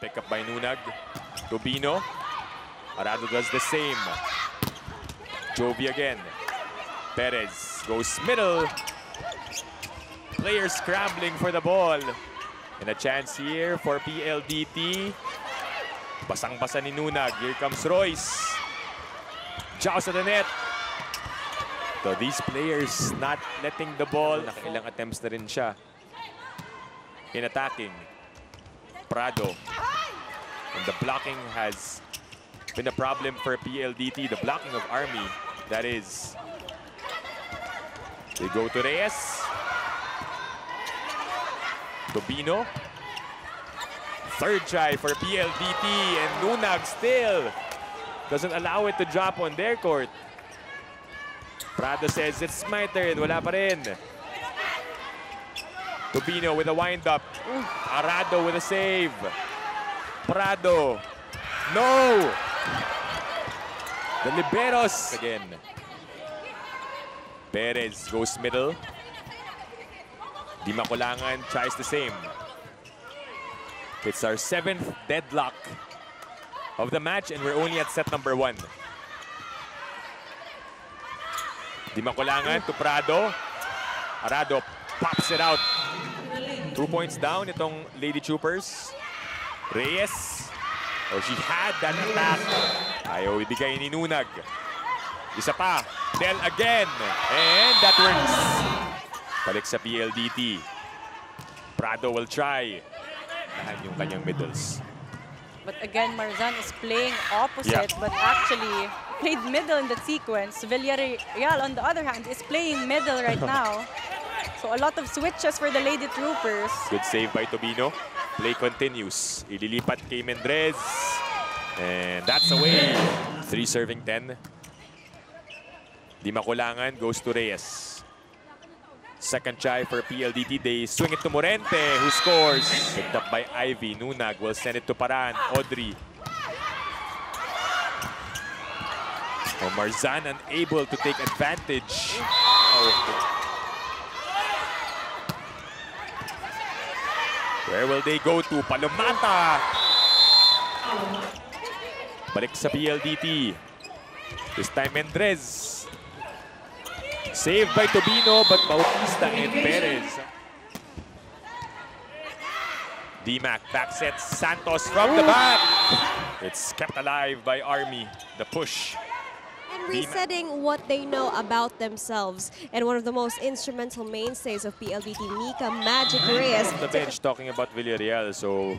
Pick up by Nunag. Rubino. Arado does the same. Jovi again. Perez goes middle. Players scrambling for the ball. And a chance here for PLDT. Basang-basa ni Nunag. Here comes Royce. Jaws at the net. So these players not letting the ball. Nakailang attempts na rin siya. In attacking. Prado. And the blocking has been a problem for PLDT. The blocking of Army, that is. They go to Reyes. Tobino. Third try for PLDT and Nunag still doesn't allow it to drop on their court. Prado says, it's my turn. Wala pa rin. Tobino with a wind-up. Arado with a save. Prado. No! The Liberos again. Perez goes middle. Di Makulangan tries the same. It's our seventh deadlock of the match and we're only at set number one. Di Makulangan to Prado. Arado pops it out. Two points down itong Lady Troopers. Reyes. Oh, she had that attack. Ayaw ibigay ni Nunag. Isa pa. Del again. And that works. Balik sa PLDT. Prado will try. Nahan yung kanyang middles. But again, Marzan is playing opposite, but actually played middle in that sequence. Villarreal, on the other hand, is playing middle right now. So a lot of switches for the Lady Troopers. Good save by Tobino. Play continues. Ililipat kay Mendrez. And that's away. Three serving 10. Di makulangan, goes to Reyes. Second try for PLDT. They swing it to Morente, who scores. Picked up by Ivy. Nunag will send it to Paran. Audrey. Oh, Marzan unable to take advantage. Oh. Where will they go to? Palomata! Balik sa PLDT. This time Mendrez. Saved by Tobino, but Bautista and Perez. D-Mac back sets Santos from the back. It's kept alive by Army. The push. And resetting what they know about themselves. And one of the most instrumental mainstays of PLDT, Mika Magic mm-hmm. Reyes. From the bench talking about Villarreal. So,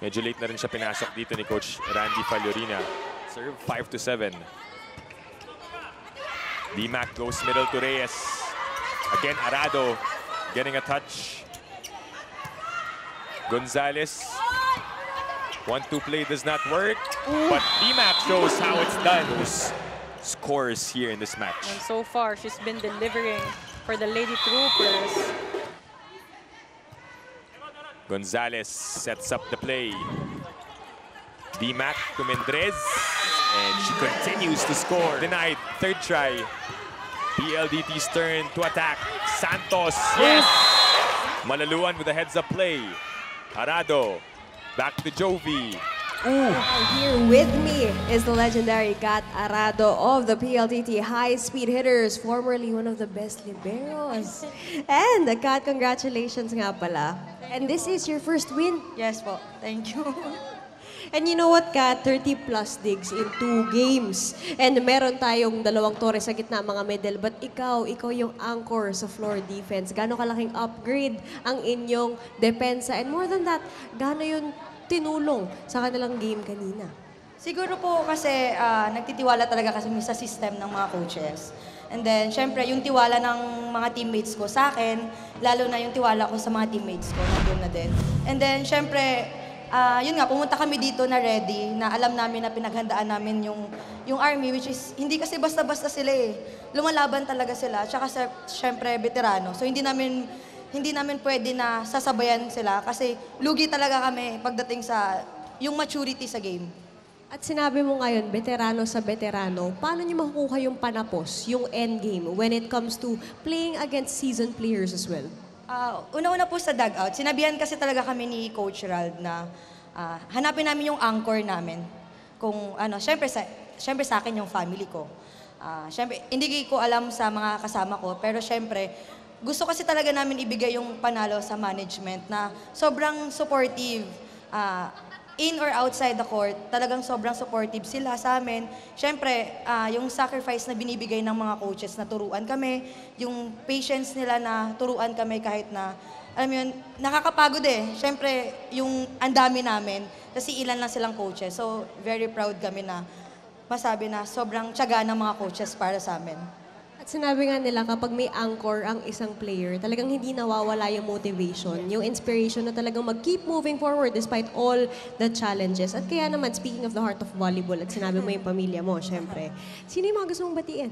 medyo late na rin siya pinasok dito ni Coach Randy Fallorina. Serve 5 to 7. D-Mac goes middle to Reyes. Again, Arado getting a touch. Gonzalez. One-two play does not work. But D-Mac shows how it's done. Scores here in this match. And so far, she's been delivering for the Lady Troopers. Gonzalez sets up the play. D-Mac to Mendrez. And she continues to score. Denied. Third try. PLDT's turn to attack. Santos. Yes! Malaluan with a heads-up play. Arado. Back to Jovi. Here with me is the legendary Kat Arado of the PLDT High Speed Hitters, formerly one of the best liberos. And Kat, congratulations nga pala. And this is your first win. Yes po. Thank you. And you know what, Kat? 30 plus digs in two games. And meron tayong dalawang tore sa gitna mga medal. But ikaw, ikaw yung anchor sa floor defense. Gano'ng kalaking upgrade ang inyong depensa. And more than that, gano'n yung tinulong sa kanilang game kanina. Siguro po kasi ah, nagtitiwala talaga kasi sa system ng mga coaches. And then, syempre, yung tiwala ng mga teammates ko sa akin, lalo na yung tiwala ko sa mga teammates ko, nandun na din. And then, syempre, ah, yun nga, pumunta kami dito na ready, na alam namin na pinaghandaan namin yung, yung army, which is, hindi kasi basta-basta sila eh. Lumalaban talaga sila, tsaka sy- syempre, veterano. So, hindi namin, hindi namin pwede na sasabayan sila kasi lugi talaga kami pagdating sa yung maturity sa game. At sinabi mo ngayon, veterano sa veterano, paano niyo makukuha yung panapos, yung endgame, when it comes to playing against seasoned players as well? Ah, una-una po sa dugout, sinabihan kasi talaga kami ni Coach Rald na ah, hanapin namin yung anchor namin. Kung ano, syempre sa, syempre sa akin yung family ko. Ah, syempre, hindi ko alam sa mga kasama ko, pero syempre, gusto kasi talaga namin ibigay yung panalo sa management na sobrang supportive. Ah, in or outside the court, talagang sobrang supportive sila sa amin. Siyempre, ah, yung sacrifice na binibigay ng mga coaches na turuan kami, yung patience nila na turuan kami kahit na, alam yun, nakakapagod eh. Siyempre, yung ang dami namin, kasi ilan lang silang coaches. So, very proud kami na masabi na sobrang tiyaga ng mga coaches para sa amin. Sinabi nga nila, kapag may anchor ang isang player, talagang hindi nawawala yung motivation, yung inspiration na talagang mag-keep moving forward despite all the challenges. At kaya naman, speaking of the heart of volleyball, at sinabi mo yung pamilya mo, syempre. Sino yung mga gusto mong batiin?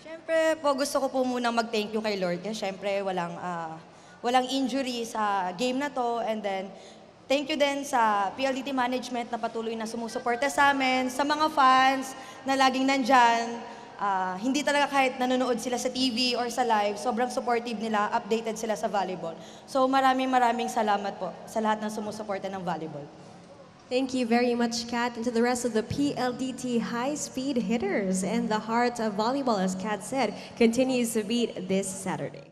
Siyempre po, gusto ko po munang mag-thank you kay Lord. Kasi siyempre, walang, ah, walang injury sa game na to. And then, thank you din sa PLDT management na patuloy na sumusuporta sa amin. Sa mga fans na laging nandyan. Ah, hindi talaga kahit nanonood sila sa TV or sa live, sobrang supportive nila, updated sila sa volleyball. So maraming maraming salamat po sa lahat ng sumusuporta ng volleyball. Thank you very much, Kat, and to the rest of the PLDT high-speed hitters. And the heart of volleyball, as Kat said, continues to beat this Saturday.